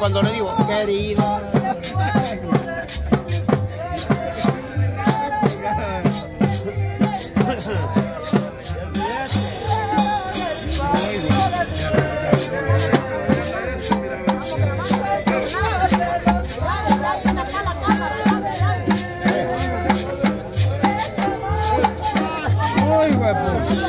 cuando le digo, querida. Muy guapo.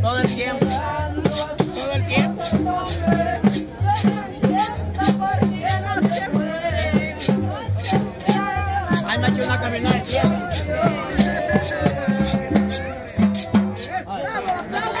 Todo el tiempo. Bravo, bravo.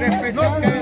Está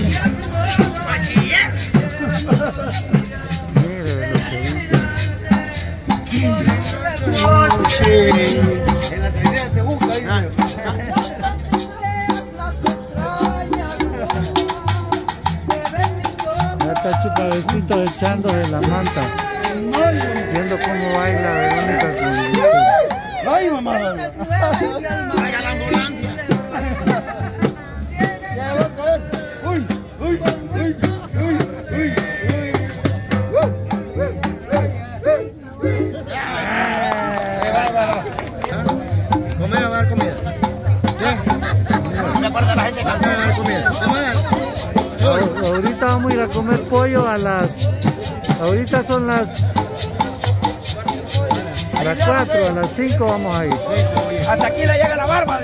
está chupadecito echando de la manta. Viendo cómo baila Verónica con ¡Ay, mamá! comer pollo a las... Ahorita son las... A las 4, a las 5 vamos a ir. Hasta aquí le llega la barba.